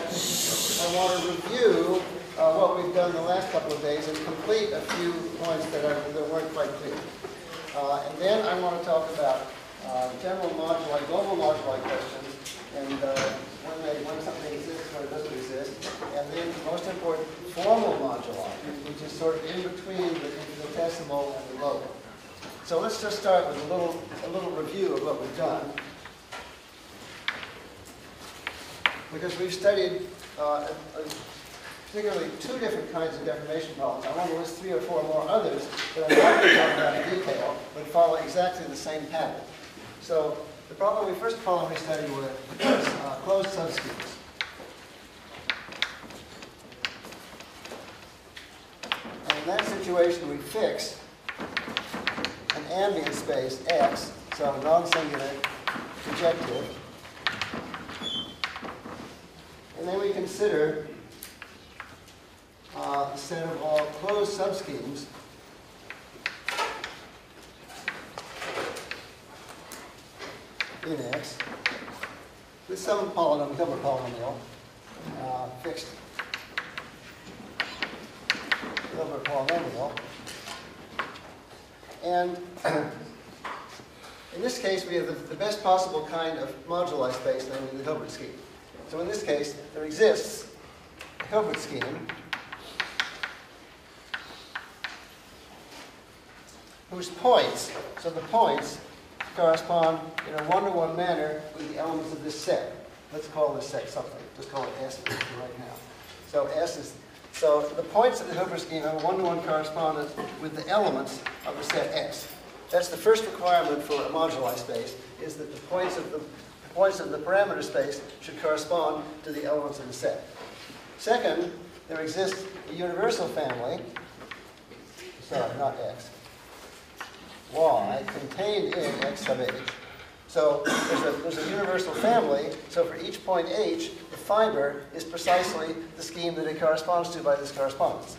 I want to review uh, what we've done the last couple of days and complete a few points that, are, that weren't quite clear. Uh, and then I want to talk about uh, general moduli, global moduli questions, and uh, when, they, when something exists or doesn't exist. And then, most important, formal moduli, which is sort of in between the infinitesimal and the local. So let's just start with a little, a little review of what we've done. Because we've studied uh, particularly two different kinds of deformation problems. I want to list three or four more others that I'm not going to talk about in detail, but follow exactly the same pattern. So the problem we first problem we studied were uh, closed subschemes. And in that situation, we fix an ambient space X, so non-singular projective. And then we consider uh, a set of all closed subschemes in X with some polynomial, Hilbert polynomial, uh, fixed Hilbert polynomial. And in this case, we have the, the, best possible kind of moduli space, namely the Hilbert scheme. So in this case, there exists a Hilbert scheme whose points, so the points correspond in a one-to-one -one manner with the elements of this set. Let's call this set something. Just call it S right now. So S is, so the points of the Hilbert scheme have a one-to-one -one correspondence with the elements of the set S. That's the first requirement for a moduli space, is that the points of the points of the parameter space should correspond to the elements of the set. Second, there exists a universal family, sorry, not X, y contained in x sub h. So there's a, there's a universal family, so for each point h, the fiber is precisely the scheme that it corresponds to by this correspondence.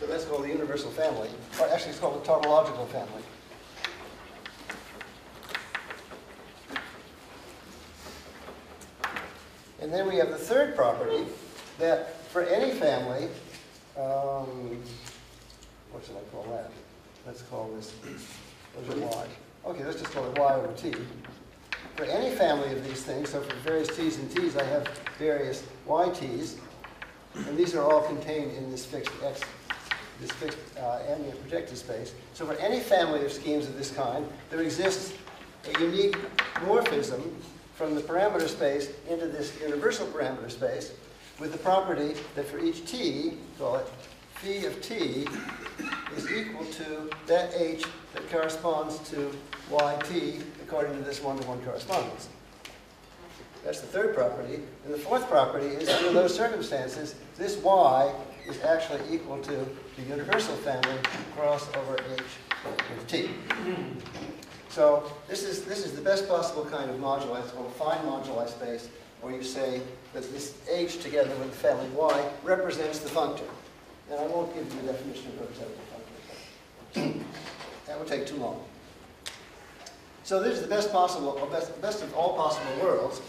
So that's called the universal family, or actually it's called the tautological family. And then we have the third property, that for any family, um, what should I call that? let's call this, what is it, y? Okay, let's just call it y over t. For any family of these things, so for various t's and t's, I have various yt's, and these are all contained in this fixed x, this fixed uh, ambient projective space. So for any family of schemes of this kind, there exists a unique morphism from the parameter space into this universal parameter space with the property that for each t, call it phi of t, is equal to that h that corresponds to yt according to this one-to-one -one correspondence. That's the third property. And the fourth property is under those circumstances, this y is actually equal to the universal family cross over h of t. So this is, this is the best possible kind of moduli. It's called a fine moduli space, where you say that this h together with the family y represents the functor. And I won't give you the definition of representable functor. that would take too long. So this is the best possible, best, best of all possible worlds.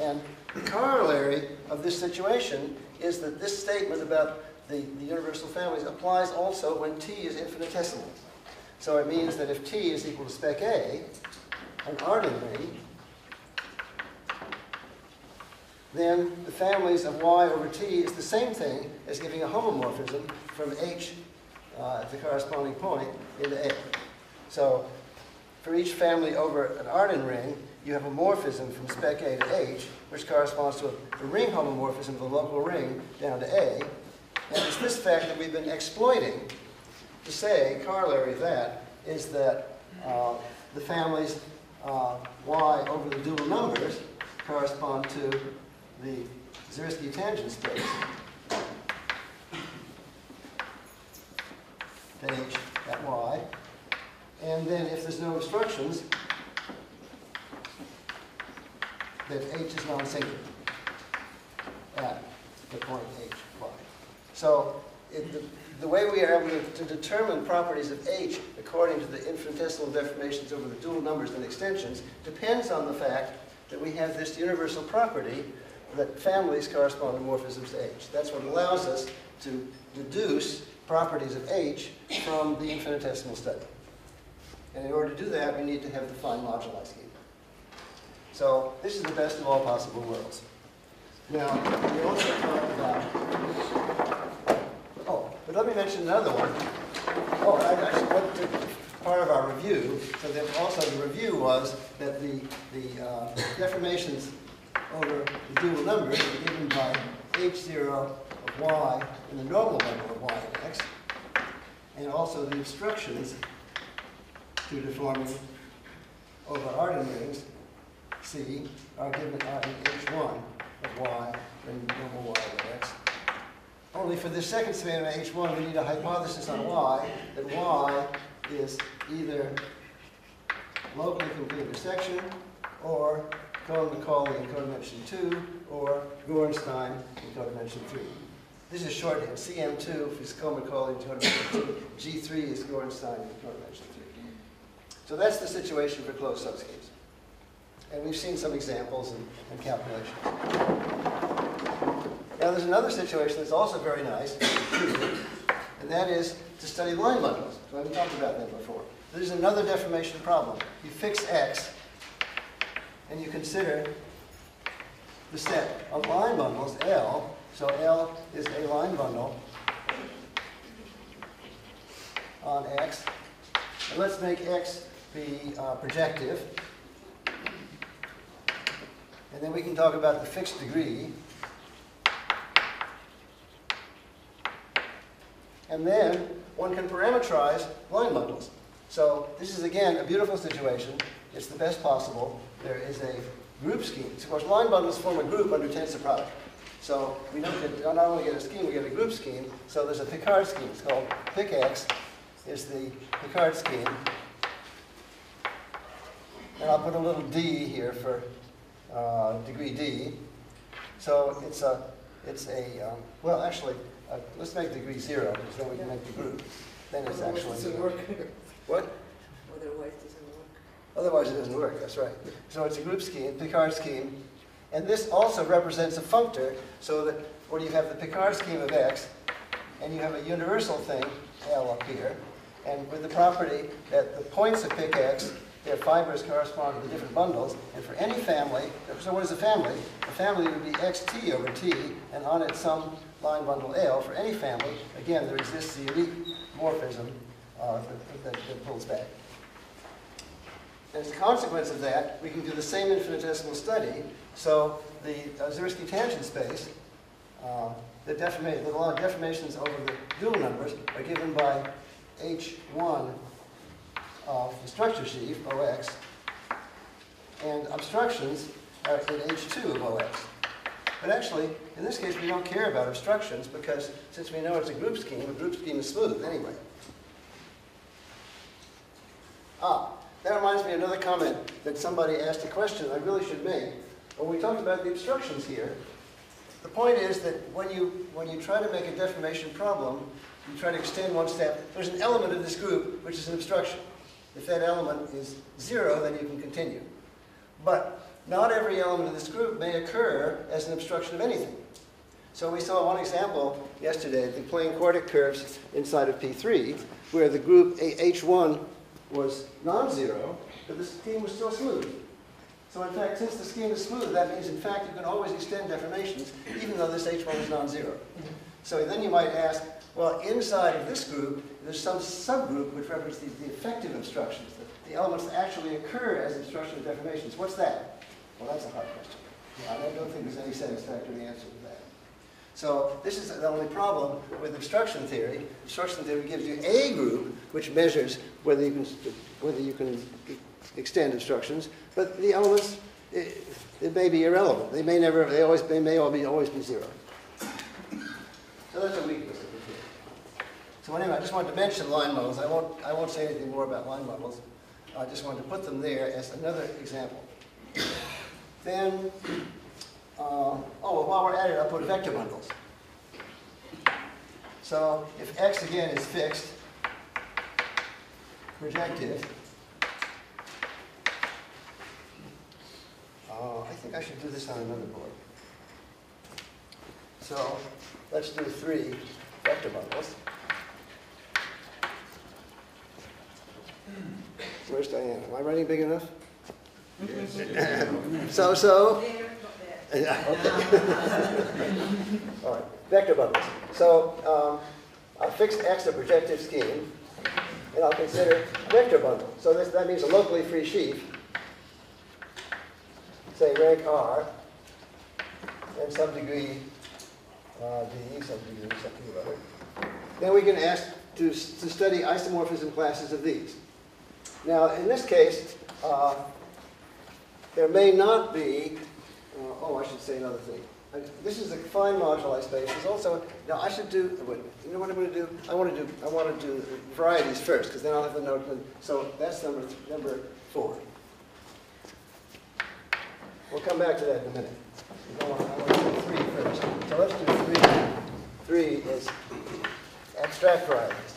And the corollary of this situation is that this statement about the, the universal families applies also when t is infinitesimal. So it means that if t is equal to spec a, an Artin ring, then the families of y over t is the same thing as giving a homomorphism from h uh, at the corresponding point into A. So for each family over an Artin ring, you have a morphism from spec A to H, which corresponds to a ring homomorphism of the local ring down to A. And it's this fact that we've been exploiting to say, corollary of that, is that uh, the families uh, y over the dual numbers correspond to the Zariski tangent space h at y. And then if there's no obstructions, that h is non-singular at the point h, y. So it, the, the, way we are able to, to, determine properties of h according to the infinitesimal deformations over the dual numbers and extensions depends on the fact that we have this universal property that families correspond to morphisms to H. That's what allows us to deduce properties of H from the infinitesimal study. And in order to do that, we need to have the fine moduli scheme. So this is the best of all possible worlds. Now, we also talked about, but let me mention another one. Oh, actually to part of our review, so that also the review was that the, the uh, deformations over the dual numbers are given by h0 of y and the normal level of y and x, and also the obstructions to deforming over Artin rings, C, are given at h1 of y and normal y and x. Only for the second span of h1, we need a hypothesis on y, that y is either locally complete intersection, or Cohen-Macaulay in codimension 2, or Gorenstein in codimension 3. This is shorthand. CM2 is Cohen-Macaulay in codimension 2. G3 is Gorenstein in codimension 3. So that's the situation for closed subschemes. And we've seen some examples and, and calculations. Now there's another situation that's also very nice, and that is to study line bundles. So I haven't talked about that before. There's another deformation problem. You fix x, and you consider the set of line bundles, L. So L is a line bundle on x. And let's make x be uh, projective. And then we can talk about the fixed degree. And then one can parameterize line bundles. So this is, again, a beautiful situation. It's the best possible. There is a group scheme. So, of course, line bundles form a group under tensor product. So we don't get, not only get a scheme, we get a group scheme. So there's a Picard scheme. It's called PicX is the Picard scheme. And I'll put a little d here for uh, degree d. So it's a, it's a um, well, actually, uh, let's make degree zero, because then we can make the group. Then it's Otherwise actually. it doesn't work. What? Otherwise it doesn't work. Otherwise, it doesn't work, that's right. So it's a group scheme, Picard scheme. And this also represents a functor, so that when you have the Picard scheme of x, and you have a universal thing, L up here, and with the property that the points of pic x, their fibers correspond to the different bundles, and for any family, so what is a family? A family would be xt over t, and on it some line bundle L. For any family, again, there exists the unique morphism uh, that, that, that pulls back. As a consequence of that, we can do the same infinitesimal study. So the uh, Zariski tangent space, uh, the, the law of deformations over the dual numbers are given by H1 of the structure sheaf, OX, and obstructions are in H2 of OX. But actually, in this case, we don't care about obstructions because since we know it's a group scheme, a group scheme is smooth anyway. Ah, that reminds me of another comment that somebody asked a question I really should make. When we talked about the obstructions here, the point is that when you, when you try to make a deformation problem, you try to extend one step, there's an element of this group which is an obstruction. If that element is zero, then you can continue. But not every element of this group may occur as an obstruction of anything. So we saw one example yesterday, the plane quartic curves inside of P3, where the group H1 was non-zero, but the scheme was still smooth. So in fact, since the scheme is smooth, that means in fact you can always extend deformations, even though this H1 is non-zero. So then you might ask, well, inside of this group, there's some subgroup which represents the, the effective obstructions, the, the, elements that actually occur as obstruction deformations. What's that? Well, that's a hard question. I don't think there's any satisfactory answer to that. So this is the only problem with obstruction theory. Obstruction theory gives you a group which measures whether you can, whether you can extend obstructions, but the elements, eh, it, it may be irrelevant. They may never, they always, they may all be, always be zero. So that's a weakness. So anyway, I just wanted to mention line bundles. I won't, I won't say anything more about line bundles. I just wanted to put them there as another example. Then, uh, oh, well, while we're at it, I'll put vector bundles. So if x again is fixed, projective, uh, I think I should do this on another board. So let's do three vector bundles. Where's Diane? Am I writing big enough? So, so? Yeah, okay. All right, vector bundles. So um, I'll fix X a projective scheme, and I'll consider vector bundle. So this, that means a locally free sheaf, say rank R, and some degree uh, D, some degree something or other. Then we can ask to, to study isomorphism classes of these. Now, in this case, uh, there may not be, uh, oh, I should say another thing. I- This is a fine moduli space. There's also, now I should do, wait, you know what I'm going to do? I want to do, I want to do varieties first, because then I'll have the note. So that's number, number four. We'll come back to that in a minute. I want, I want to do three first. So let's do three. Three is abstract varieties.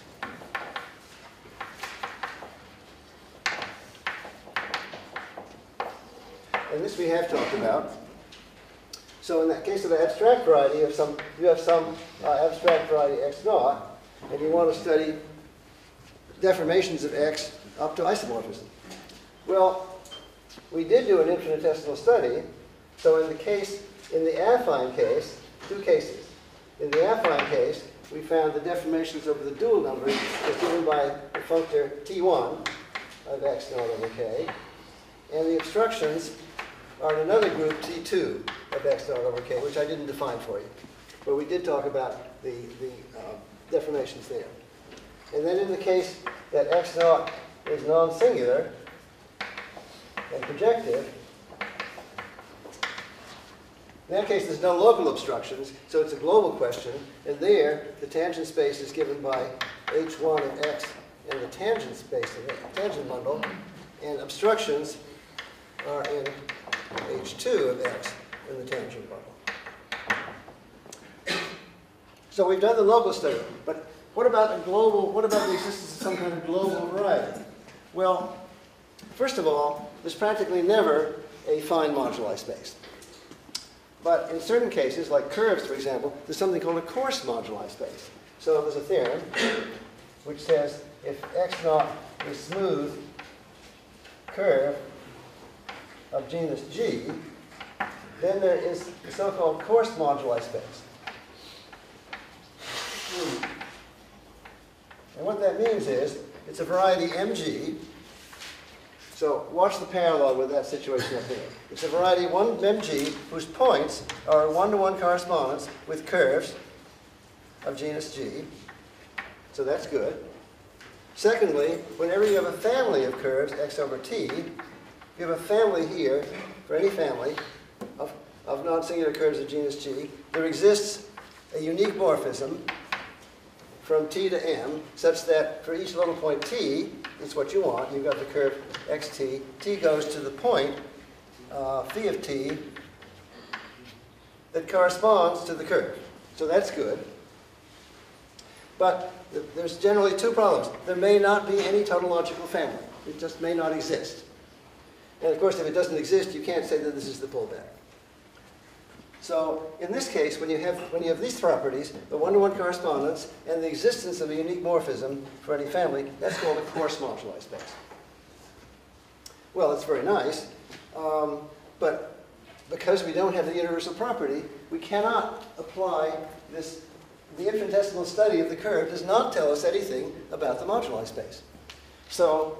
And this we have talked about. So in the case of an abstract variety, if some, you have some uh, abstract variety x naught, and you want to study deformations of x up to isomorphism. Well, we did do an infinitesimal study, so in the case, in the affine case, two cases. In the affine case, we found the deformations over the dual numbers is given by the functor t1 of x naught over k, and the obstructions are in another group, T2 of x naught over k, which I didn't define for you. But we did talk about the, the uh, deformations there. And then in the case that x naught is non-singular and projective, in that case, there's no local obstructions, so it's a global question. And there, the tangent space is given by h1 of x and the tangent space of the tangent bundle, and obstructions are in h2 of x in the tangent bundle. So we've done the local study, but what about a global, what about the existence of some kind of global variety? Well, first of all, there's practically never a fine moduli space. But in certain cases, like curves, for example, there's something called a coarse moduli space. So there's a theorem which says if x naught is smooth curve of genus G, then there is the so-called coarse moduli space. And what that means is it's a variety MG. So watch the parallel with that situation up there. It's a variety 1 MG whose points are one-to-one correspondence with curves of genus G. So that's good. Secondly, whenever you have a family of curves, x over t, you have a family here, for any family, of, of non-singular curves of genus G, there exists a unique morphism from t to m, such that for each little point t, it's what you want, you've got the curve xt, t goes to the point, uh, phi of t, that corresponds to the curve. So that's good. But th- there's generally two problems. There may not be any tautological family. It just may not exist. And of course, if it doesn't exist, you can't say that this is the pullback. So in this case, when you have, when you have these properties, the one-to-one correspondence and the existence of a unique morphism for any family, that's called a coarse moduli space. Well, it's very nice, um, but because we don't have the universal property, we cannot apply this, the infinitesimal study of the curve does not tell us anything about the moduli space. So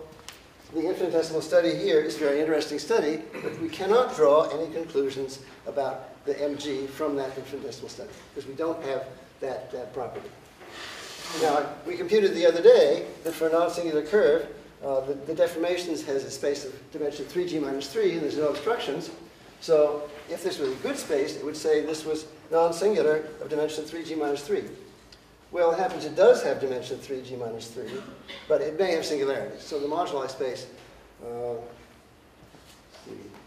the infinitesimal study here is a very interesting study, but we cannot draw any conclusions about the mg from that infinitesimal study, because we don't have that, that property. Now, we computed the other day that for a non-singular curve, uh, the, the deformations has a space of dimension 3g minus 3, and there's no obstructions. So if this was a good space, it would say this was non-singular of dimension 3g minus 3. Well, it happens it does have dimension 3g minus 3, but it may have singularities. So the moduli space, uh,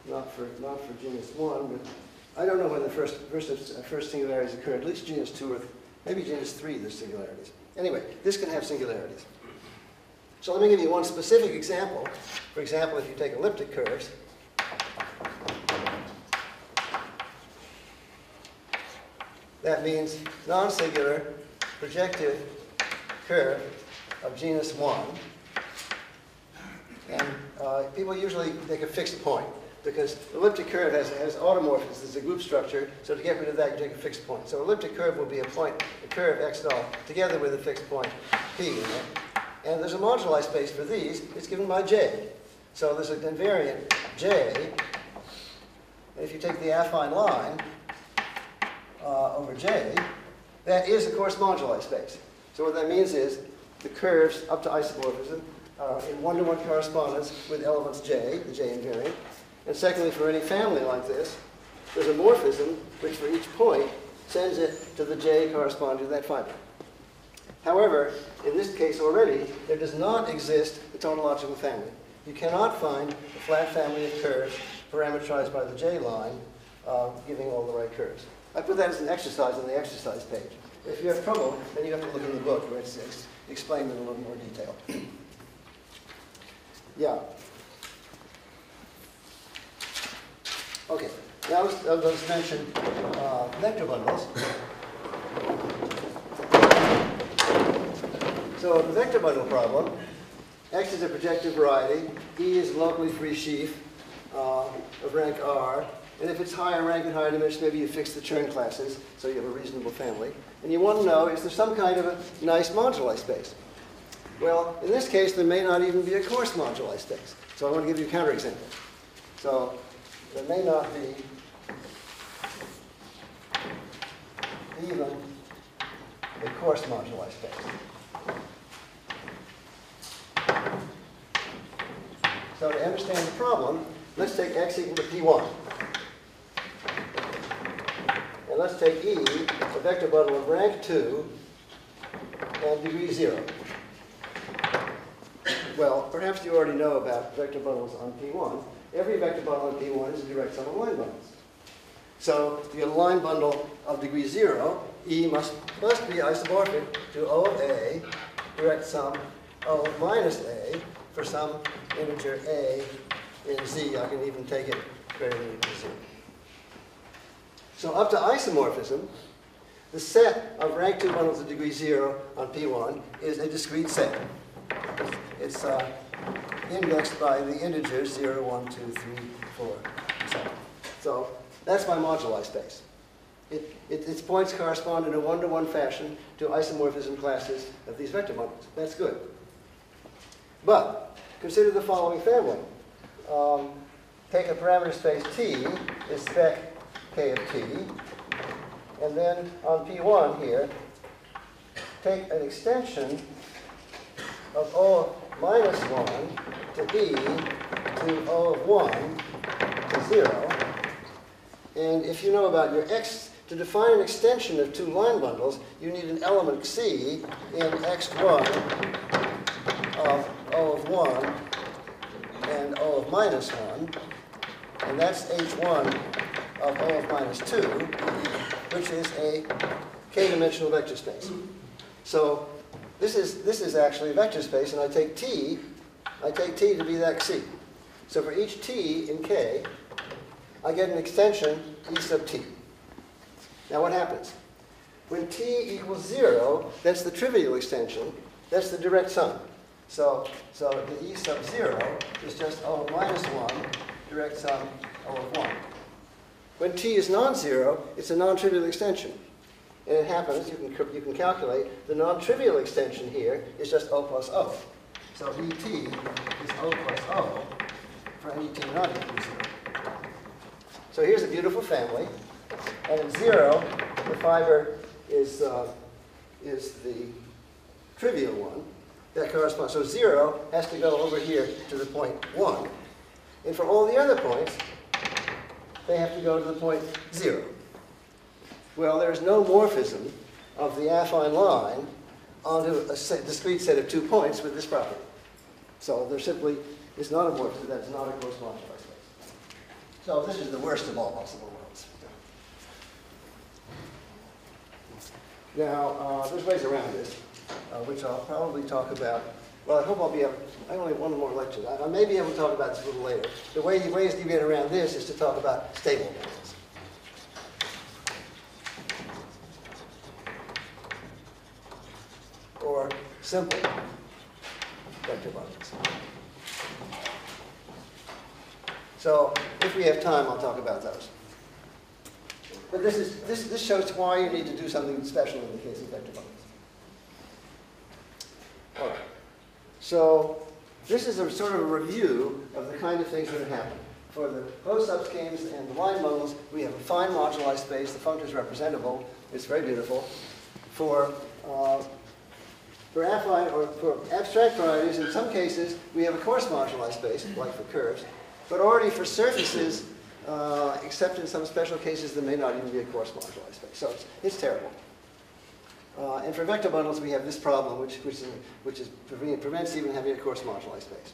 not for, not for genus 1, but I don't know when the first, first, uh, first singularities occur. At least genus 2 or maybe genus 3 there's singularities. Anyway, this can have singularities. So let me give you one specific example. For example, if you take elliptic curves, That means non-singular projective curve of genus 1. And uh, people usually take a fixed point because elliptic curve has, has automorphisms. It's a group structure, so to get rid of that, you take a fixed point. So elliptic curve will be a point, a curve x null, together with a fixed point p. And there's a moduli space for these. It's given by j. So there's an invariant j. And if you take the affine line uh, over j, that is, of course, moduli space. So what that means is the curves up to isomorphism uh, in one-to-one correspondence with elements j, the j invariant. And secondly, for any family like this, there's a morphism which for each point sends it to the j corresponding to that fiber. However, in this case already, there does not exist a tautological family. You cannot find a flat family of curves parameterized by the j line uh, giving all the right curves. I put that as an exercise on the exercise page. If you have trouble, then you have to look in the book where it's, it's explained in a little more detail. yeah. Okay, now let's, uh, let's mention uh, vector bundles. So the vector bundle problem, X is a projective variety, E is a locally free sheaf uh, of rank R, and if it's higher rank and higher dimension, maybe you fix the Chern classes, so you have a reasonable family. And you want to know, is there some kind of a nice moduli space? Well, in this case, there may not even be a coarse moduli space. So I want to give you a counterexample. So there may not be even a coarse moduli space. So to understand the problem, let's take x equal to p1. And let's take E, a vector bundle of rank 2 and degree 0. Well, perhaps you already know about vector bundles on P1. Every vector bundle on P1 is a direct sum of line bundles. So a line bundle of degree 0, E must, must be isomorphic to O of A, direct sum O minus A for some integer A in Z. I can even take it greater than equal to 0. So up to isomorphism, the set of rank 2 bundles of degree 0 on P1 is a discrete set. It's uh, indexed by the integers 0, 1, 2, 3, 4, so. So that's my moduli space. It, it, its points correspond in a one-to-one fashion to isomorphism classes of these vector bundles. That's good. But consider the following family. Um, take a parameter space T is K of T, and then on P1 here, take an extension of O minus 1 to E to O of 1 to 0. And if you know about your X, to define an extension of two line bundles, you need an element C in Ext1 of O of 1 and O of minus 1. And that's H1 of O of minus 2, which is a k-dimensional vector space. So this is, this is actually a vector space, and I take T, I take T to be that C. So for each T in K, I get an extension E sub T. Now what happens? When T equals zero, that's the trivial extension, that's the direct sum. So, so the E sub zero is just O of minus one, direct sum O of one. When T is non-zero, it's a non-trivial extension. And it happens, you can, you can calculate, the non-trivial extension here is just O plus O. So vt is O plus O for any T not equal zero. So here's a beautiful family. And at zero, the fiber is, uh, is the trivial one. That corresponds, so zero has to go over here to the point one. And for all the other points, they have to go to the point zero. Well, there's no morphism of the affine line onto a set, discrete set of two points with this property. So there simply is not a morphism, that's not a coarse moduli space. So this is the worst of all possible worlds. Now, uh, there's ways around this, uh, which I'll probably talk about. Well, I hope I'll be able, I only have one more lecture. I may be able to talk about this a little later. The way he ways to get around this is to talk about stable bundles. Or simple vector bundles. So if we have time, I'll talk about those. But this, is, this, this shows why you need to do something special in the case of vector bundles. All right. So this is a sort of a review of the kind of things that have happened. For the closed subschemes and the line bundles, we have a fine moduli space. The function is representable. It's very beautiful. For, uh, for affine or for abstract varieties, in some cases, we have a coarse moduli space, like for curves. But already for surfaces, uh, except in some special cases, there may not even be a coarse moduli space. So it's, it's terrible. Uh, and for vector bundles, we have this problem, which, which, is, which is prevents even having a coarse moduli space.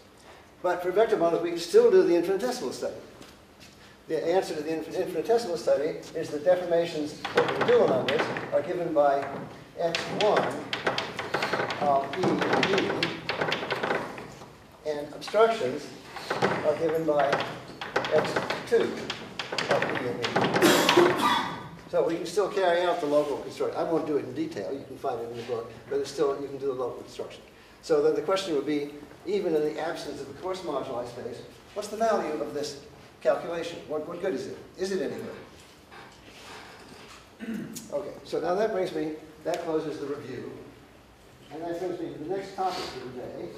But for vector bundles, we can still do the infinitesimal study. The answer to the infinitesimal study is that deformations the dual numbers are given by Ext1 of e and e, and obstructions are given by Ext2 of e and e. So we can still carry out the local construction. I won't do it in detail, you can find it in the book, but it's still, you can do the local construction. So then the question would be, even in the absence of the coarse moduli space, what's the value of this calculation? What, what good is it? Is it any good? Okay, so now that brings me, that closes the review. And that brings me to the next topic for the day,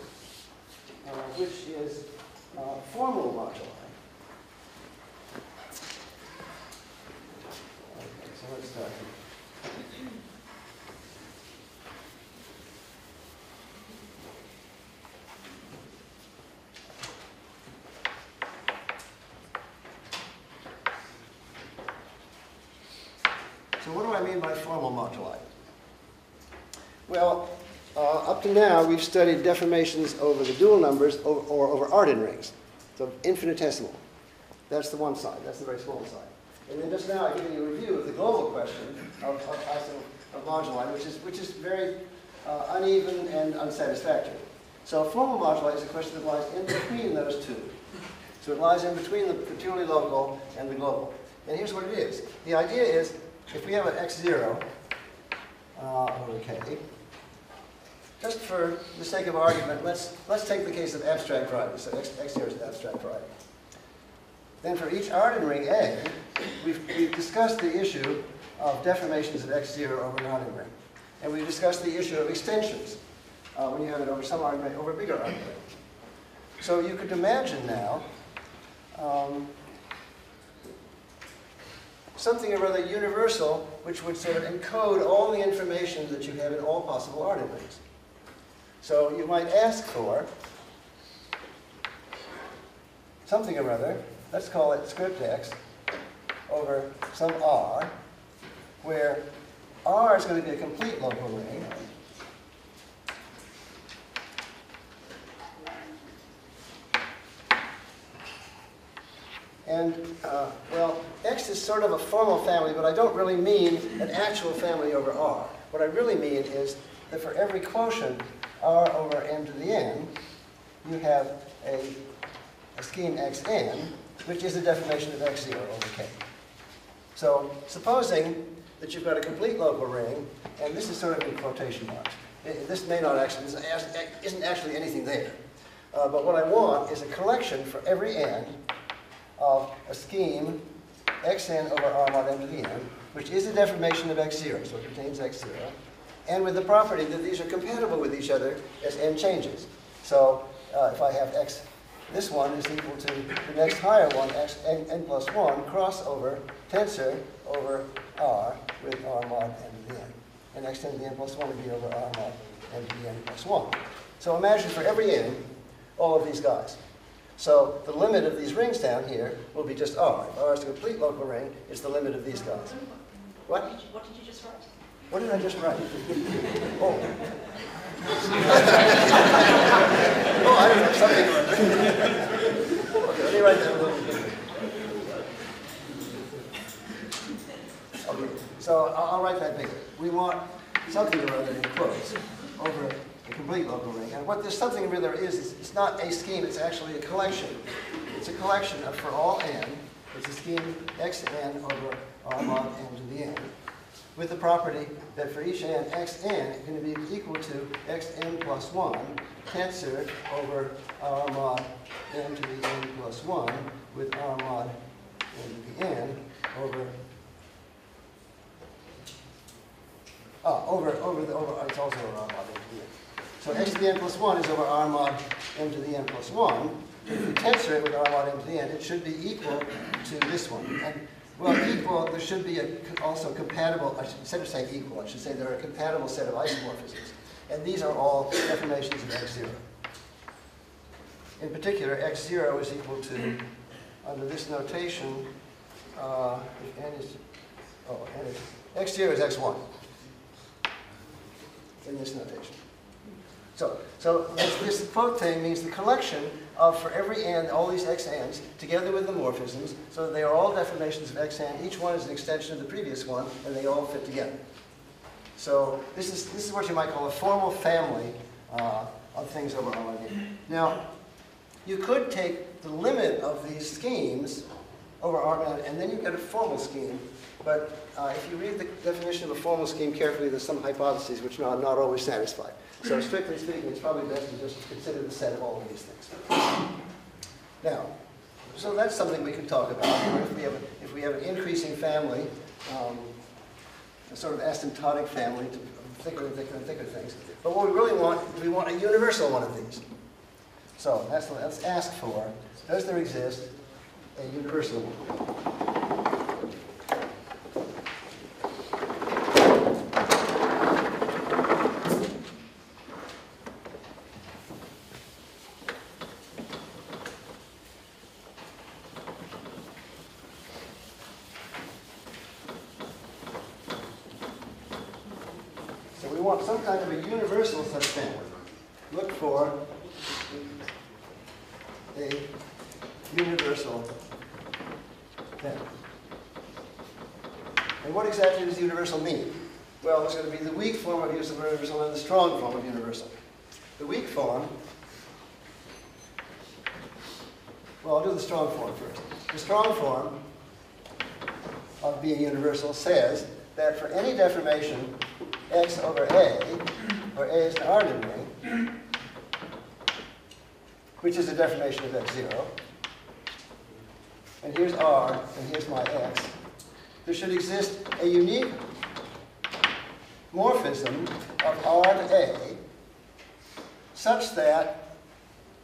uh, which is uh, formal moduli. Okay, so let's start. So what do I mean by formal moduli? Well, uh, up to now, we've studied deformations over the dual numbers or, or over Artin rings, so infinitesimal. That's the one side, that's the very small side. And then just now, I give you a review of the global question of, of, of moduli, which is, which is very uh, uneven and unsatisfactory. So formal moduli is a question that lies in between those two. So it lies in between the purely local and the global. And here's what it is. The idea is, if we have an x0 uh, over k, just for the sake of argument, let's, let's take the case of abstract variety. So x, x0 is abstract variety. Then for each Artin ring A, we've, we've discussed the issue of deformations of x0 over an Artin ring. And we've discussed the issue of extensions uh, when you have it over some Artin ring, over a bigger Artin ring. So you could imagine now um, something or other universal which would sort of encode all the information that you have in all possible Artin rings. So you might ask for something or other, let's call it script x, over some r, where r is going to be a complete local ring. And, uh, well, X is sort of a formal family, but I don't really mean an actual family over R. What I really mean is that for every quotient R over m to the n, you have a, a scheme Xn, which is the deformation of X0 over K. So supposing that you've got a complete local ring, and this is sort of in quotation marks. Eh, This may not actually, this isn't actually anything there. Uh, but what I want is a collection for every n of a scheme xn over r mod m to the n, which is a deformation of x0, so it contains x0, and with the property that these are compatible with each other as n changes. So uh, if I have x, this one is equal to the next higher one, x n, n plus 1, crossover tensor over r with r mod m to the n. And x to the n plus 1 would be over r mod m to the n plus 1. So imagine for every n, all of these guys. So the limit of these rings down here will be just R. If R is a complete local ring, it's the limit of these guys. What? What did you- What did you just write? What did I just write? Oh. Oh, I don't know. Okay, let me write a little bit. Okay, so I'll, I'll write that bigger. We want something or other in quotes over a complete local ring. And what this something or other is, is it's not a scheme, it's actually a collection. It's a collection of, for all n, it's a scheme xn over r mod n to the n. with the property that for each n, xn is going to be equal to xn plus 1 tensor over r mod n to the n plus 1 with r mod n to the n over Ah, over, over the, over, it's also over r mod n to the n. So x to the n plus 1 is over r mod n to the n plus 1. If we tensor it with r mod n to the n, it should be equal to this one. And, well, equal, there should be a, also compatible, I should, instead of saying equal, I should say there are a compatible set of isomorphisms. And these are all deformations of x0. In particular, x0 is equal to, under this notation, uh, if n is, oh, n is, x0 is x1 in this notation. So, so this, this thing means the collection of, for every n, all these x n's, together with the morphisms, so that they are all deformations of x n. Each one is an extension of the previous one, and they all fit together. So this is, this is what you might call a formal family uh, of things over R mod n. Now, you could take the limit of these schemes over R mod, and then you get a formal scheme. But uh, if you read the definition of a formal scheme carefully, there's some hypotheses which are not always satisfied. So strictly speaking, it's probably best to just consider the set of all of these things. Now, so that's something we can talk about. If we have, if we have an increasing family, um, a sort of asymptotic family to thicker and thicker and thicker things. But what we really want, is we want a universal one of these. So that's, let's ask for, does there exist a universal one? So we want some kind of a universal such family. Look for a universal family. And what exactly does universal mean? Well, it's going to be the weak form of universal and the strong form of universal. The weak form, well, I'll do the strong form first. The strong form of being universal says for any deformation x over a, where a is an Artin ring, which is a deformation of x0, and here's r, and here's my x, there should exist a unique morphism of r to a such that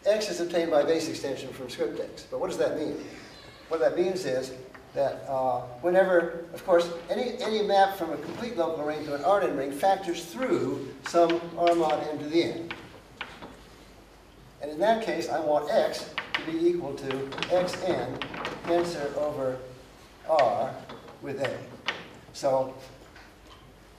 x is obtained by base extension from script x. But what does that mean? What that means is that uh, whenever, of course, any, any map from a complete local ring to an Artin ring factors through some R mod n to the n. And in that case, I want x to be equal to xn tensor over r with a. So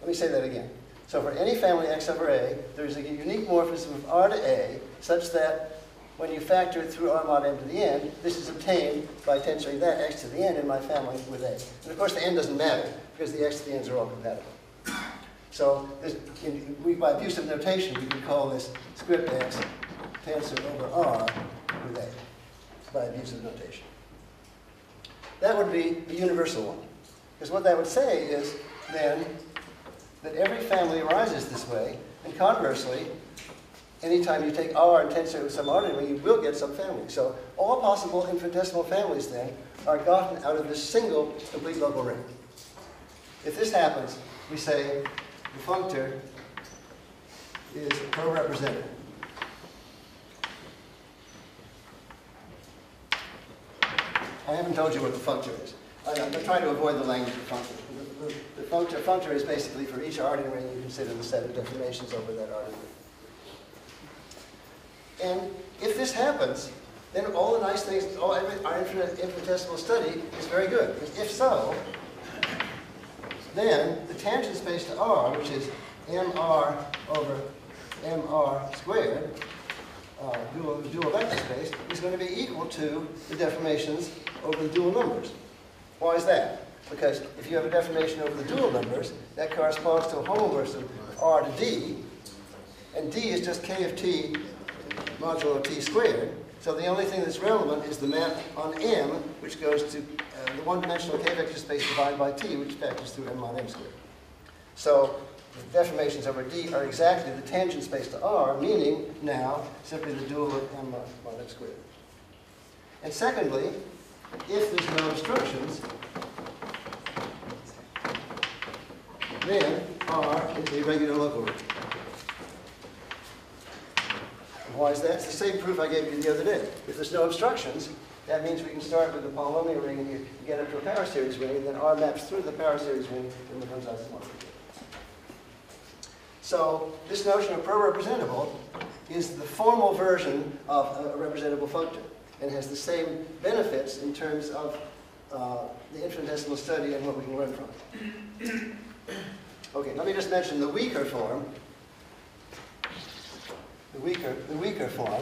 let me say that again. So for any family x over a, there's a unique morphism of r to a such that when you factor it through r mod n to the n, this is obtained by tensoring that x to the n in my family with a. And of course, the n doesn't matter because the x to the n's are all compatible. So this, in, we, by abuse of notation, we can call this script x tensor over r with a by abuse of notation. That would be a universal one. Because what that would say is then that every family arises this way, and conversely, anytime you take R and tensor it with some ring, you will get some family. So all possible infinitesimal families then are gotten out of this single complete local ring. If this happens, we say the functor is co-represented. I haven't told you what the functor is. I'm trying to avoid the language of functor. The- functor, functor is basically for each ring, you consider the set of deformations over that ring. And if this happens, then all the nice things, all our infinitesimal study is very good. If so, then the tangent space to R, which is mr over mr squared, uh, dual, dual vector space, is going to be equal to the deformations over the dual numbers. Why is that? Because if you have a deformation over the dual numbers, that corresponds to a homomorphism R to D, and D is just K of T modulo T squared. So the only thing that's relevant is the map on M, which goes to uh, the one-dimensional K vector space divided by T, which factors through M mod M squared. So the deformations over D are exactly the tangent space to R, meaning now simply the dual of m mod mod x squared. And secondly, if there's no obstructions, then R is the regular local ring. And Why is that? It's the same proof I gave you the other day. If there's no obstructions, that means we can start with the polynomial ring and you get up to a power series ring, and then R maps through the power series ring and becomes isomorphic. So this notion of pro-representable is the formal version of a representable functor and has the same benefits in terms of uh, the infinitesimal study and what we can learn from it. Okay, let me just mention the weaker form. The weaker, the weaker form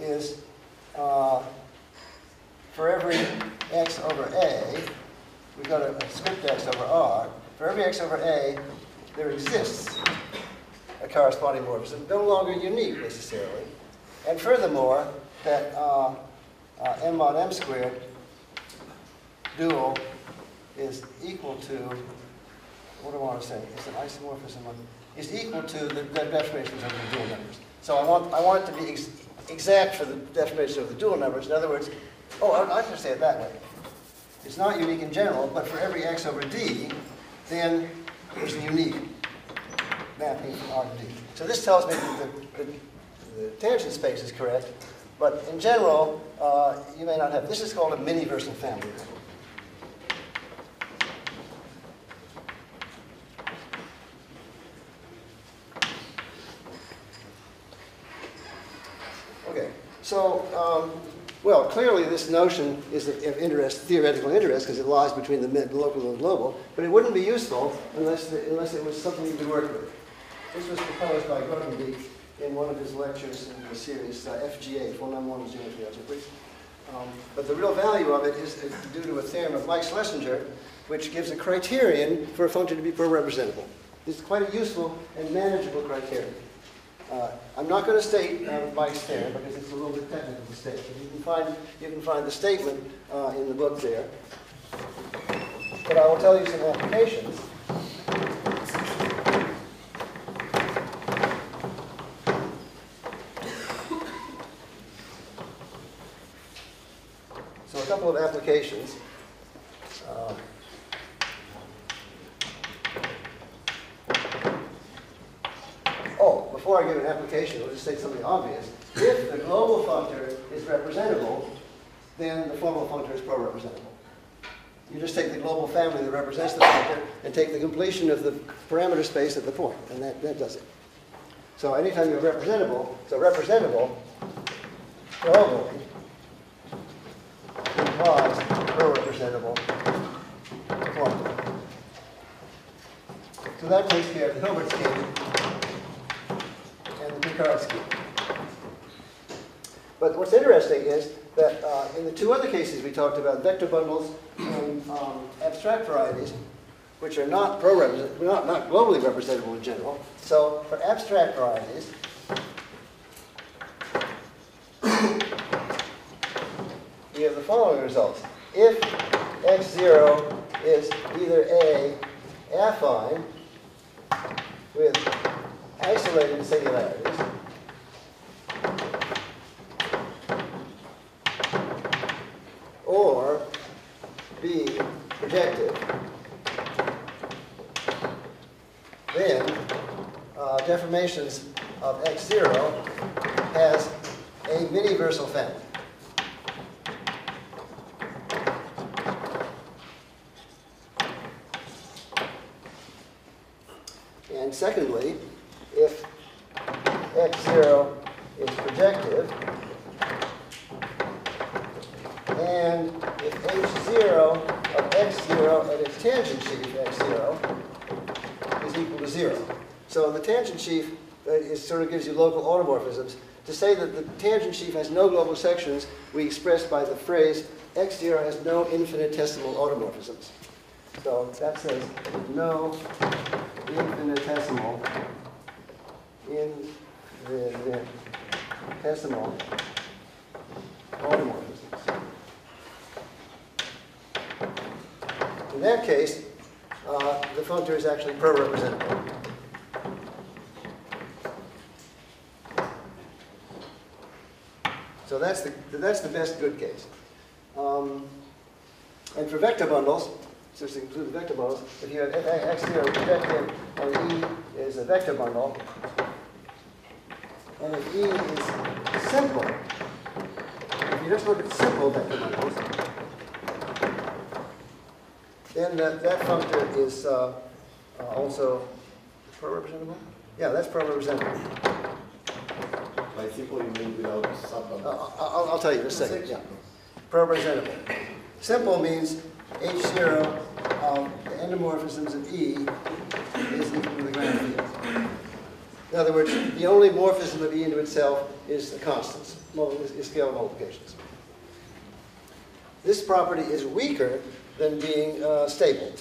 is uh, for every x over a, we've got a, a script x over r. For every x over a, there exists a corresponding morphism, no longer unique necessarily. And furthermore, that uh, uh, m mod m squared dual is equal to, what do I want to say? It's an isomorphism of, is equal to the, deformations of the dual numbers. So I want, I want it to be ex exact for the deformation of the dual numbers. In other words, oh, I, I can say it that way. It's not unique in general, but for every x over d, then there's a unique mapping from R to D. So this tells me that the, the, the tangent space is correct, but in general, uh, you may not have, this is called a mini-versal family. Okay, so, um, well, clearly this notion is of interest, theoretical interest, because it lies between the local and global, but it wouldn't be useful unless, the, unless it was something you could work with. This was proposed by Grothendieck in one of his lectures in the series uh, FGA, Full One Geometry Algebra. Um, but the real value of it is due to a theorem of Mike Schlessinger, which gives a criterion for a function to be pro-representable. It's quite a useful and manageable criterion. Uh, I'm not going to state uh, Mike's theorem because it's a little bit technical to state. But you can find you can find the statement uh, in the book there. But I will tell you some applications. So a couple of applications. Uh, Oh, before I give an application, I'll just say something obvious. If the global functor is representable, then the formal functor is pro-representable. You just take the global family that represents the functor and take the completion of the parameter space at the point, and that, that does it. So anytime you're representable, so representable globally implies pro-representable functor. So that takes care of the Hilbert scheme and the Picard scheme. But what's interesting is that uh, in the two other cases we talked about, vector bundles and um, abstract varieties, which are not not, not globally representable in general. So for abstract varieties, we have the following results. If x0 is either A affine with isolated singularities, or B projective, then uh, of x0 has a mini-versal family. And secondly, if x0 is projective, and if h0 of x0 at its tangent sheaf x0 is equal to 0. So the tangent sheaf uh, is, sort of gives you local automorphisms. To say that the tangent sheaf has no global sections, we express by the phrase x0 has no infinitesimal automorphisms. So that says no infinitesimal infinitesimal automorphisms. In that case, uh, the functor is actually pro-representable. So that's the, that's the best good case. Um, and for vector bundles, so to include the vector bundles, if you have x zero projective and E is a vector bundle, and if E is simple, if you just look at simple vector bundles, then that, that functor is uh, uh, also pro-representable? Yeah, that's pro-representable. By simple, you mean without Uh, I'll, I'll tell you in a second, yeah. Pro-representable. Simple means H zero of the endomorphisms of E is equal to the ground field. In other words, the only morphism of E into itself is the constants, is is scalar multiplications. This property is weaker than being uh, stable.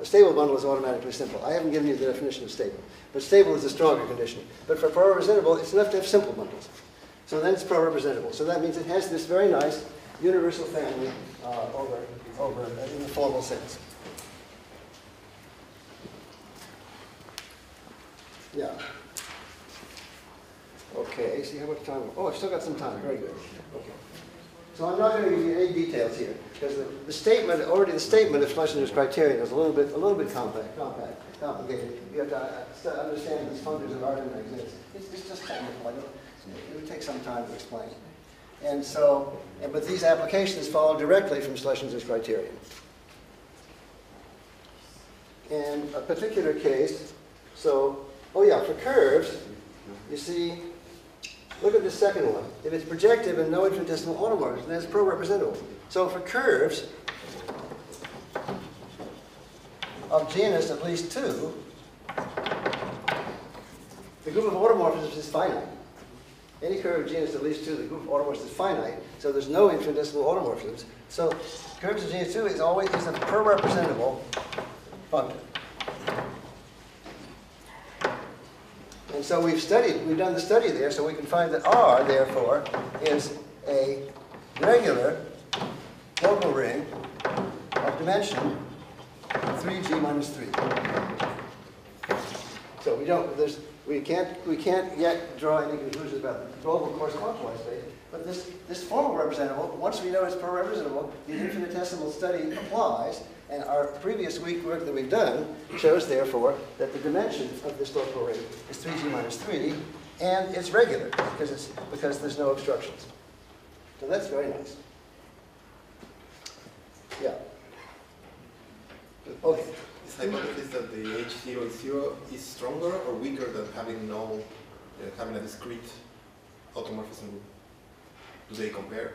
A stable bundle is automatically simple. I haven't given you the definition of stable, but stable is a stronger condition. But for pro-representable, it's enough to have simple bundles. So then it's pro-representable. So that means it has this very nice universal family uh, over, over in the formal sense. Yeah. Okay, see how much time? Oh, I've still got some time. Very good. Okay. So I'm not going to give you any details here because the, the statement, already the statement of Schlessinger's criterion is a little bit, a little bit compact, compact, complicated. You have to uh, st- understand these functors of argument exist. It's, it's just technical. It would take some time to explain. And so, and, but these applications follow directly from Schlessinger's criterion. In a particular case, so, oh yeah, for curves, you see, look at the second one. If it's projective and no infinitesimal automorphism, then it's pro-representable. So for curves of genus at least two, the group of automorphisms is finite. Any curve of genus at least two, the group of automorphisms is finite, so there's no infinitesimal automorphisms. So curves of genus two is always is a pro-representable functor. And so we've studied, we've done the study there, so we can find that R, therefore, is a regular local ring of dimension 3g minus 3. So we don't, there's, we can't, we can't yet draw any conclusions about the global coarse correspondence space, but this, this formal representable, once we know it's pro-representable, the infinitesimal study applies, and our previous week work that we've done shows, therefore, that the dimension of this local ring is 3g minus 3, and it's regular, because, it's, because there's no obstructions. So that's very nice. Yeah. Okay. This hypothesis that the H zero is zero is stronger or weaker than having no, uh, having a discrete automorphism group? Do they compare?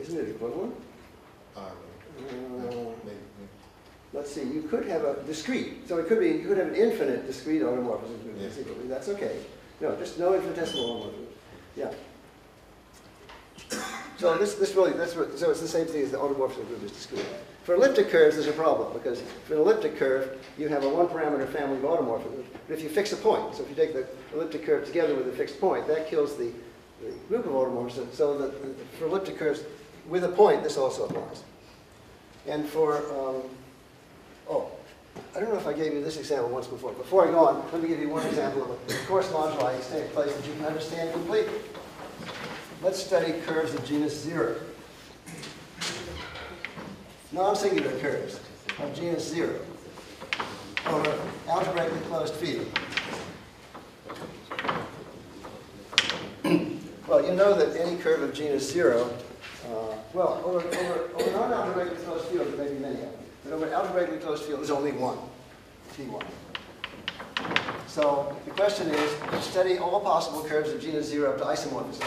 Isn't it equivalent? uh, Uh, maybe, maybe. Let's see, you could have a discrete, so it could be, you could have an infinite discrete automorphism group, Yeah. conceivably, that's okay. No, just no infinitesimal automorphism, yeah. So this, this really, that's what, so it's the same thing as the automorphism group is discrete. For elliptic curves, there's a problem, because for an elliptic curve, you have a one-parameter family of automorphisms, but if you fix a point, so if you take the elliptic curve together with a fixed point, that kills the, the group of automorphisms, so that for elliptic curves with a point, this also applies. And for, um, oh, I don't know if I gave you this example once before. Before I go on, let me give you one example of a coarse moduli take place that you can understand completely. Let's study curves of genus zero. Non-singular curves of genus zero over algebraically closed field. Well, you know that any curve of genus zero, uh, well, over, over, over non-algebraically closed field, there may be many of them, but over algebraically closed field, there's only one, P1. So the question is, study all possible curves of genus zero up to isomorphism.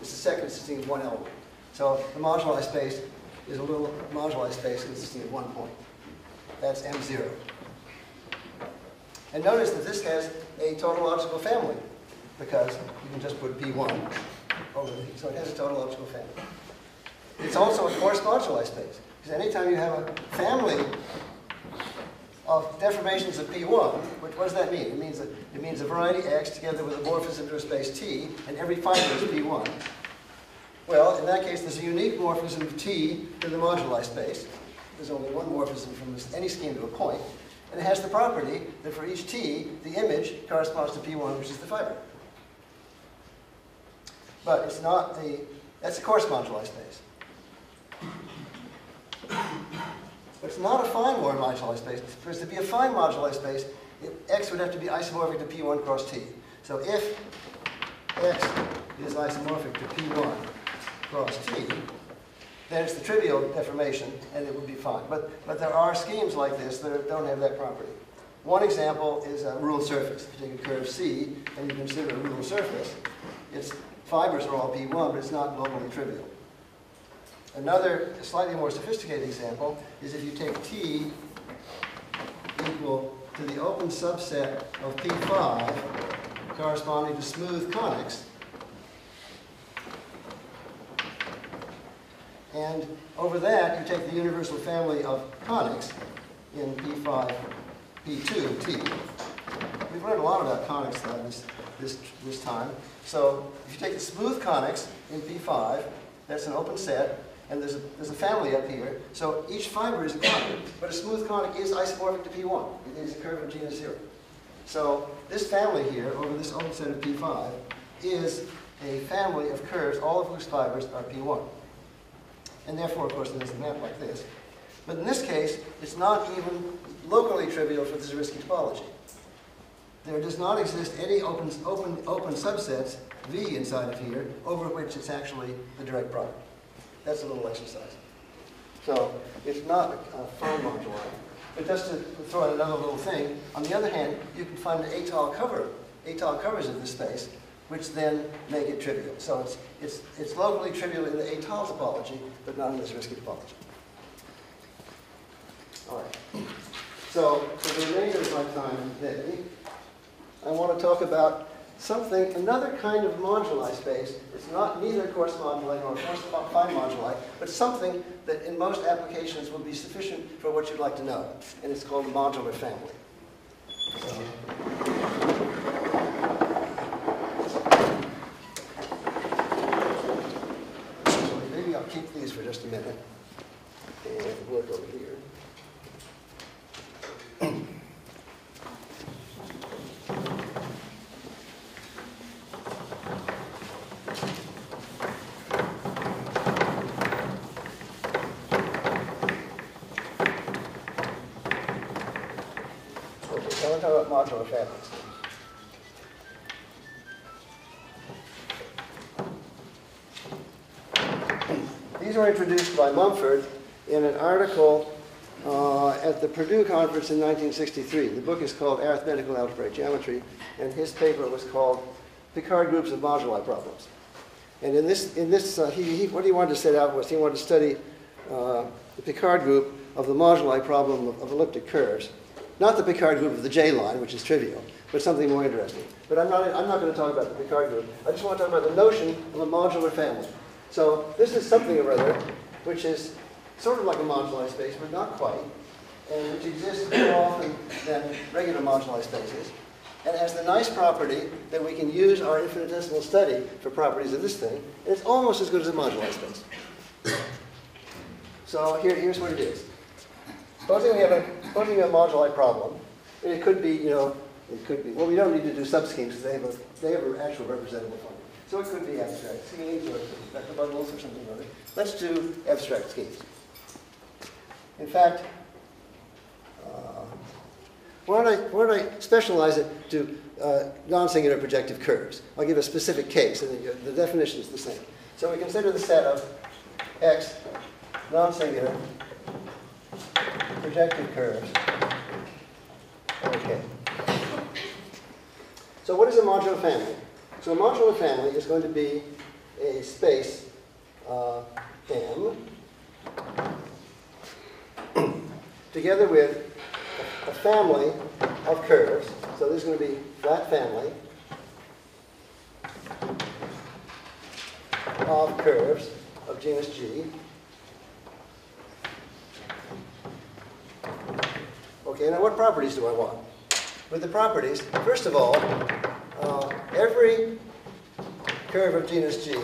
This is consisting of one element. So the moduli space is a little moduli space consisting of one point. That's M0. And notice that this has a tautological family, because you can just put P1 over the, so it has a tautological family. It's also a coarse moduli space, because anytime you have a family of deformations of P1, what, what does that mean? It means that it means a variety X together with a morphism to a space T, and every fiber is P1. Well, in that case, there's a unique morphism of T to the moduli space. there's only one morphism from this, any scheme to a point, and it has the property that for each t, the image corresponds to P1, which is the fiber. But it's not the, that's a coarse moduli space. But it's not a fine moduli space. For it to be a fine moduli space, it- X would have to be isomorphic to P1 cross T. So if X is isomorphic to P1 cross T, then it's the trivial deformation, and it would be fine. But, but there are schemes like this that don't have that property. One example is a ruled surface. If you take a curve C and you consider a ruled surface, its fibers are all P1, but it's not globally trivial. Another slightly more sophisticated example is if you take T equal to the open subset of P5 corresponding to smooth conics, And over that, you take the universal family of conics in P5, P2, T. We've learned a lot about conics uh, this, this, this time. So if you take the smooth conics in P5, that's an open set, and there's a, there's a family up here. So each fiber is a conic, but a smooth conic is isomorphic to P1. It is a curve of genus zero. So this family here, over this open set of P5, is a family of curves, all of whose fibers are P1 and therefore, of course, there's a map like this. But in this case, it's not even locally trivial for the Zariski topology. There does not exist any open, open, open subsets, V inside of here, over which it's actually the direct product. That's a little exercise. So it's not a fine moduli. But just to throw in another little thing, on the other hand, you can find an étale cover, étale covers of this space, which then make it trivial. So it's, it's, it's locally trivial in the étale topology, but not in this Zariski topology. All right. So for the remainder of my time today, I want to talk about something, another kind of moduli space. It's not neither coarse moduli nor coarse fine moduli, but something that in most applications will be sufficient for what you'd like to know. And it's called modular family. So, Actually, maybe I'll keep these for just a minute and work over here. Okay, I want about modular families. Introduced by Mumford in an article uh, at the Purdue Conference in 1963. The book is called Arithmetical Algebraic Geometry, and his paper was called Picard Groups of Moduli Problems. And in this, in this uh, he, he, what he wanted to set out was he wanted to study uh, the Picard group of the moduli problem of, of elliptic curves. Not the Picard group of the J-line, which is trivial, but something more interesting. But I'm not, I'm not going to talk about the Picard group. I just want to talk about the notion of a modular family. So this is something or other which is sort of like a moduli space, but not quite, and which exists more often than regular moduli spaces, and has the nice property that we can use our infinitesimal study for properties of this thing, and it's almost as good as a moduli space. So here, here's what it is. Supposing we have a, supposing we have a moduli problem, and it could be, you know, it could be, well, we don't need to do subschemes because they have they have an actual representable functor. So it could be abstract schemes or vector bundles or something other. Let's do abstract schemes. In fact, uh, why, don't I, why don't I specialize it to uh, non-singular projective curves? I'll give a specific case, and the, the definition is the same. So we consider the set of x non-singular projective curves. Okay. So what is a modular family? So a modular family is going to be a space uh, M together with a family of curves. So this is going to be flat family of curves of genus G. Okay, now what properties do I want? With the properties, first of all, every curve of genus G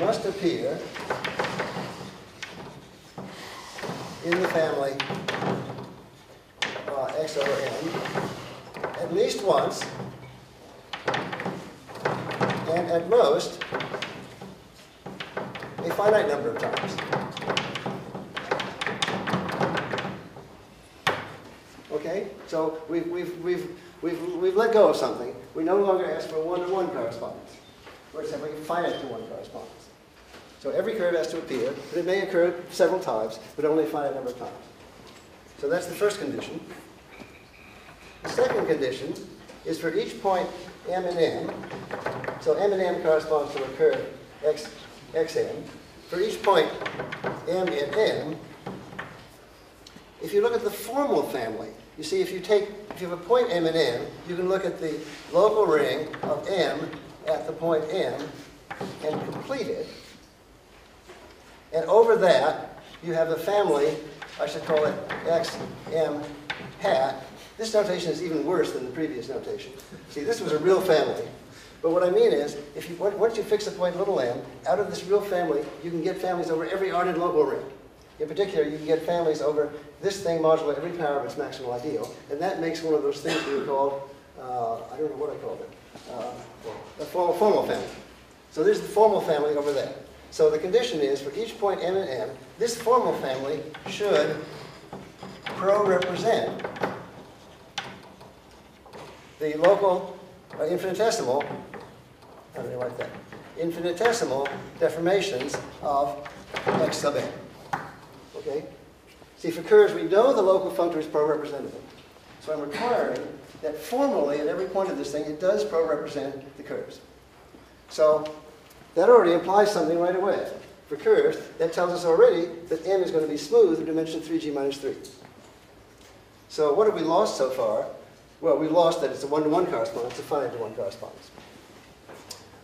must appear in the family uh, X over N at least once and at most a finite number of times. So we've, we've, we've, we've, we've let go of something. We no longer ask for one-to-one correspondence. We're simply finite to one correspondence. So every curve has to appear, but it may occur several times, but only a finite number of times. So that's the first condition. The second condition is for each point m and n, so m and n corresponds to a curve x, xn. For each point m and n, if you look at the formal family, you see if you take, if you have a point m and n, you can look at the local ring of m at the point m and complete it. And over that, you have the family, I should call it x m hat. This notation is even worse than the previous notation. See, this was a real family. But what I mean is, if you, once you fix a point little m, out of this real family, you can get families over every Artin local ring. In particular, you can get families over this thing modulo every power of its maximal ideal, and that makes one of those things we call, uh, I don't know what I called it, uh, a formal, formal family. So there's the formal family over there. So the condition is for each point m and n, this formal family should pro-represent the local uh, infinitesimal, how do I write that? Infinitesimal deformations of x sub n. Okay? See, for curves, we know the local functor is pro-representable. So I'm requiring that formally, at every point of this thing, it does pro-represent the curves. So that already implies something right away. For curves, that tells us already that m is going to be smooth in dimension 3g minus 3. So what have we lost so far? Well, we lost that it's a one-to-one correspondence, a finite-to-one correspondence.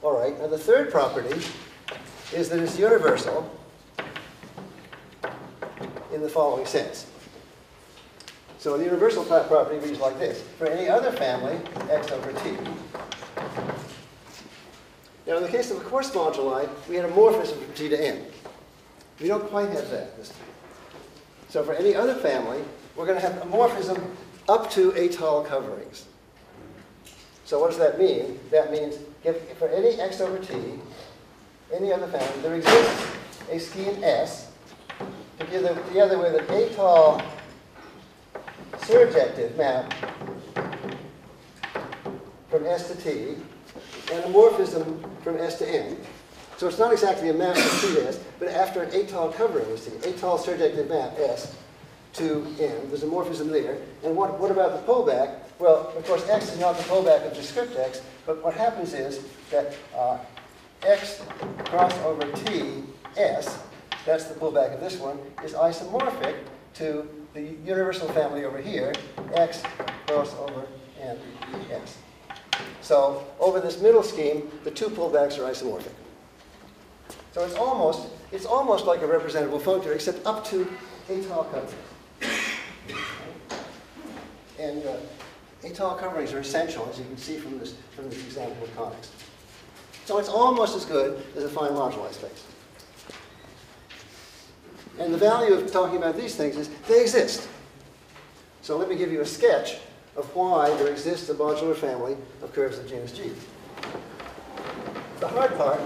All right, now the third property is that it's universal in the following sense. So the universal pro- property reads like this. For any other family, x over t. Now, in the case of the coarse moduli, we had a morphism from t to n. We don't quite have that this time. So for any other family, we're going to have a morphism up to étale coverings. So what does that mean? That means if for any x over t, any other family, there exists a scheme S together, together with an étale surjective map from S to T and a morphism from S to N. So it's not exactly a map to S, but after an étale covering, you see, étale surjective map S to N. There's a morphism there. And what, what about the pullback? Well, of course, X is not the pullback of the script X, but what happens is that uh, X cross over T S, that's the pullback of this one, is isomorphic to the universal family over here, X cross over N S. So over this middle scheme, the two pullbacks are isomorphic. So it's almost, it's almost like a representable functor, except up to étale coverings. And uh, étale coverings are essential, as you can see from this, from this example of conics. So it's almost as good as a fine moduli space. And the value of talking about these things is they exist. So let me give you a sketch of why there exists a modular family of curves of genus G. The hard part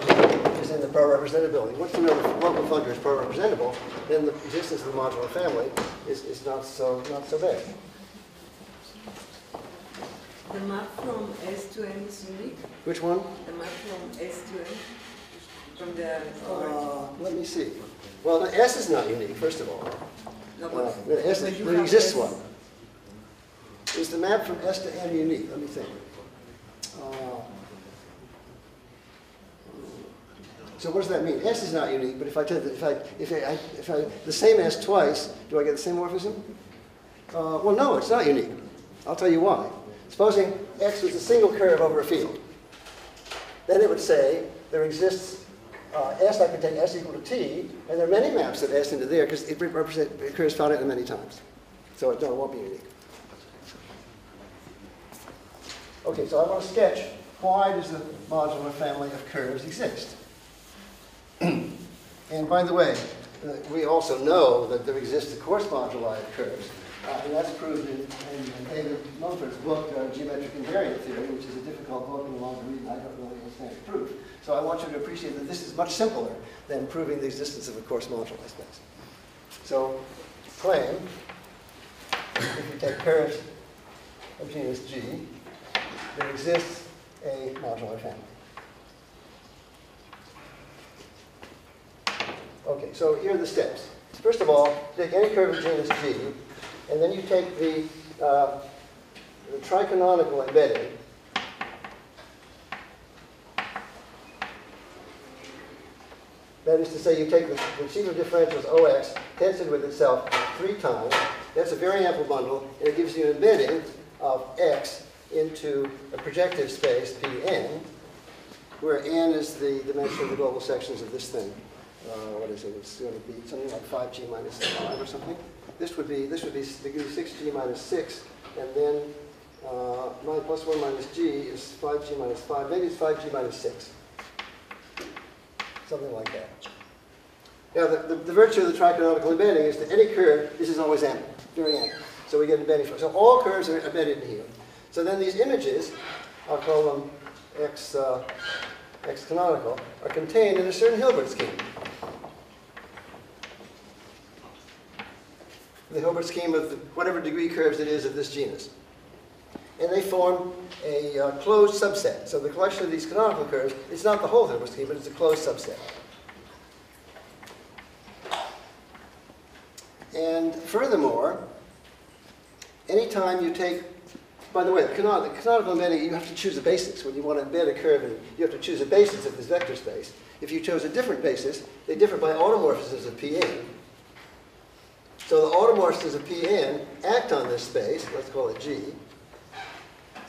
is in the pro-representability. Once you know the local functor is pro-representable, then the existence of the modular family is, is not, so, not so bad. The map from S to N is unique. Which one? The map from S to N, from the. Uh, let me see. Well, the S is not unique, first of all. No, Uh, the S, but you there have exists S. one. Is the map from S to N unique? Let me think. Uh, So what does that mean? S is not unique, but if I take the, if I, if I, if I, the same S twice, do I get the same morphism? Uh, well, no, it's not unique. I'll tell you why. Supposing X was a single curve over a field. Then it would say there exists uh, S, I could take S equal to T, and there are many maps that S into there because it represents, it occurs finitely many times. So it, no, it won't be unique. Okay, so I want to sketch why does the modular family of curves exist? and by the way, uh, we also know that there exists a coarse moduli of curves, uh, and that's proved in, in David Mumford's book, uh, Geometric Invariant Theory, which is a difficult book and a long read, and I don't really understand the proof. So I want you to appreciate that this is much simpler than proving the existence of a coarse moduli space. So claim, if you take curves of genus G, there exists a modular family. Okay, so here are the steps. First of all, take any curve of genus G, and then you take the, uh, the tricanonical embedding, That is to say, you take the receiver differentials OX tensor with itself three times. That's a very ample bundle, and it gives you an embedding of X into a projective space Pn, where n is the dimension of the global sections of this thing. Uh, what is it? It's going to be something like 5g minus 5 or something. This would be this would be degree 6g minus 6, and then uh, 9 plus 1 minus g is 5g minus 5. Maybe it's 5g minus 6 something like that. Now, the, the, the virtue of the tricanonical embedding is that any curve, this is always ample, very ample. So we get embedding. So all curves are embedded in here. So then these images, I'll call them x, uh, x canonical, are contained in a certain Hilbert scheme. The Hilbert scheme of the, whatever degree curves it is of this genus. And they form a uh, closed subset. So the collection of these canonical curves, it's not the whole Hilbert scheme, but it's a closed subset. And furthermore, anytime you take, by the way, the, canon, the canonical embedding, you have to choose a basis. When you want to embed a curve, and you have to choose a basis of this vector space. If you chose a different basis, they differ by automorphisms of Pn. So the automorphisms of Pn act on this space, let's call it G,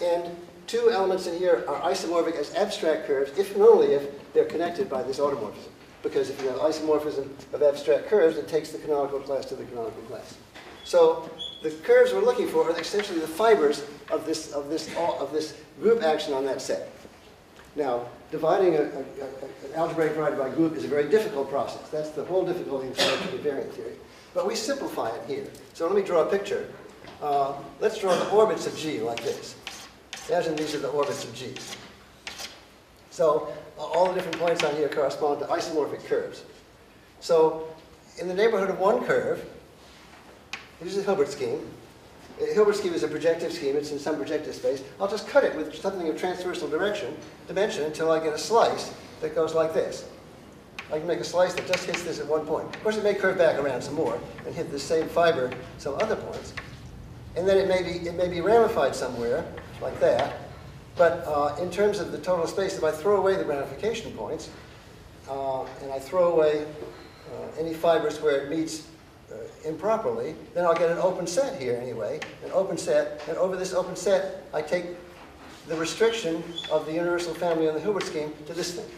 and two elements in here are isomorphic as abstract curves if and only if they're connected by this automorphism. Because if you have isomorphism of abstract curves, it takes the canonical class to the canonical class. So the curves we're looking for are essentially the fibers of this, of this, of this group action on that set. Now, dividing a, a, an algebraic variety by group is a very difficult process. That's the whole difficulty in geometric invariant theory. But we simplify it here. So let me draw a picture. Uh, let's draw the orbits of G like this. Imagine these are the orbits of G. So uh, all the different points on here correspond to isomorphic curves. So in the neighborhood of one curve, here's a Hilbert scheme. A Hilbert scheme is a projective scheme. It's in some projective space. I'll just cut it with something of transversal direction, dimension, until I get a slice that goes like this. I can make a slice that just hits this at one point. Of course, it may curve back around some more and hit the same fiber some other points. And then it may be, it may be ramified somewhere, like that. But uh, in terms of the total space, if I throw away the ramification points, uh, and I throw away uh, any fibers where it meets uh, improperly, then I'll get an open set here anyway, an open set, and over this open set, I take the restriction of the universal family on the Hilbert scheme to this thing.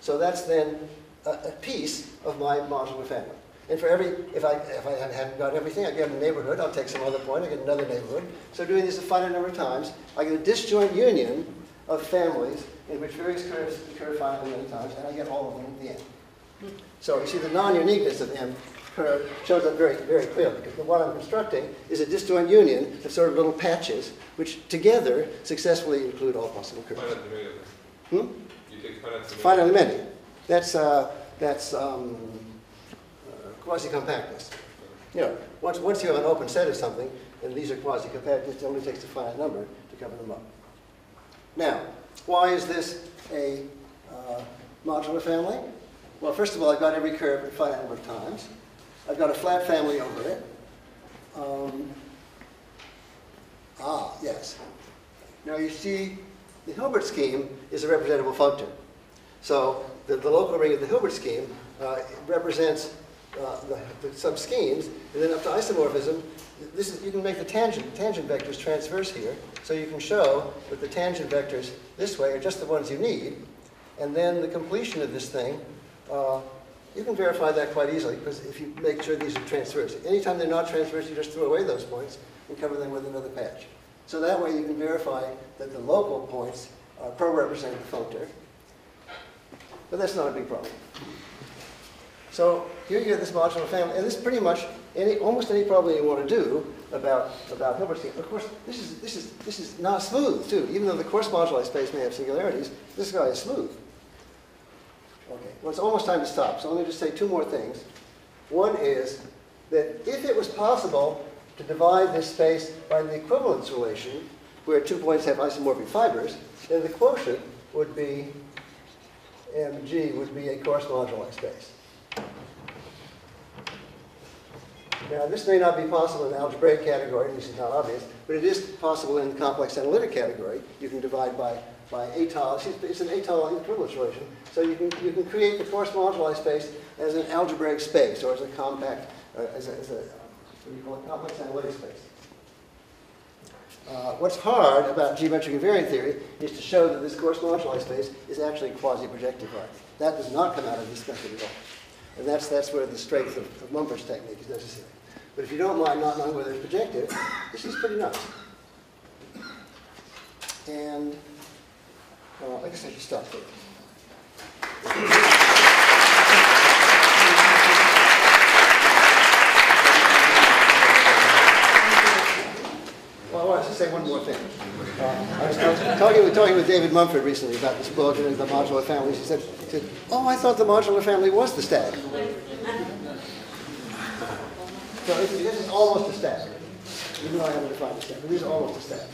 So that's then a, a piece of my modular family. And for every, if I, if I haven't got everything, I get a neighborhood, I'll take some other point, I get another neighborhood. So doing this a finite number of times, I get a disjoint union of families in which various curves occur finitely many times, and I get all of them at the end. So you see the non-uniqueness of M curve shows up very, very clearly, because what I'm constructing is a disjoint union of sort of little patches, which together successfully include all possible curves. Hmm? You take finite Finitely many. That's, uh, that's um, quasi-compactness. You know, once, once you have an open set of something, and these are quasi-compact, it only takes a finite number to cover them up. Now, why is this a uh, modular family? Well, first of all, I've got every curve a finite number of times. I've got a flat family over it. Um, ah, yes. Now you see, the Hilbert scheme is a representable functor. So the, the local ring of the Hilbert scheme uh, represents uh, the, the sub-schemes, and then up to isomorphism, this is, you can make the tangent, tangent vectors transverse here, so you can show that the tangent vectors this way are just the ones you need, and then the completion of this thing, uh, you can verify that quite easily, because if you make sure these are transverse. Anytime they're not transverse, you just throw away those points and cover them with another patch. So that way you can verify that the local points uh, pro-represent the functor. But that's not a big problem. So here you get this modular family, and this is pretty much any, almost any problem you want to do about, about Hilbert scheme. Of course, this is, this is, this is not smooth, too. Even though the coarse moduli space may have singularities, this guy is smooth. Okay, well, it's almost time to stop, so let me just say two more things. One is that if it was possible to divide this space by the equivalence relation, where two points have isomorphic fibers, then the quotient would be, mg would be a coarse moduli space. Now, this may not be possible in the algebraic category, and this is not obvious, but it is possible in the complex analytic category. You can divide by, by étale, it's- it's an étale equivalence relation. So you can, you can create the coarse moduli space as an algebraic space, or as a compact, uh, as a, as a, what do you call it, complex analytic space. Uh, what's hard about geometric invariant theory is to show that this coarse moduli space is actually quasi-projective art. That does not come out of this method at all. And that's, that's where the strength of, of Mumford's technique is necessary. But if you don't mind not knowing whether it's projective, this is pretty nice. And uh, I guess I should stop there. Well, I wanted to say one more thing. Uh, I was, talking, with, talking with David Mumford recently about this book and the modular families. He said, said, "Oh, I thought the modular family was the stack." So this, is almost a stack, even though I haven't defined a stack. But this is almost a stack.